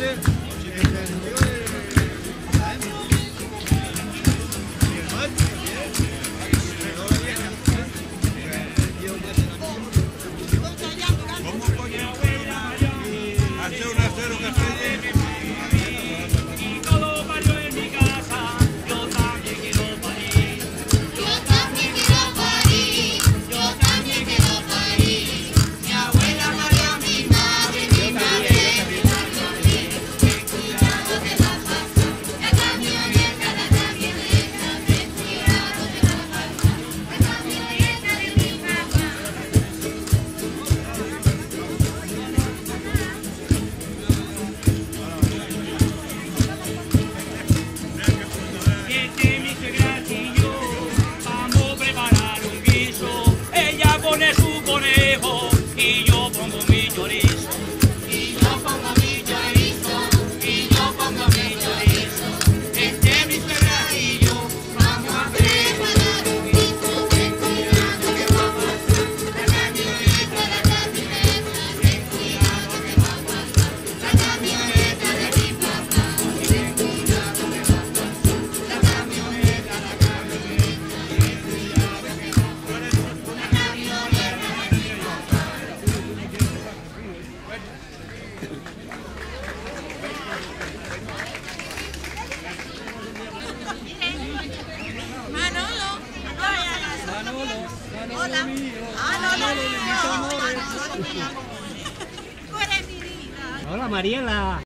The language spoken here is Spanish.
shit. Hola. Ah, no, no, no. Tú eres mi vida. Hola, Mariela.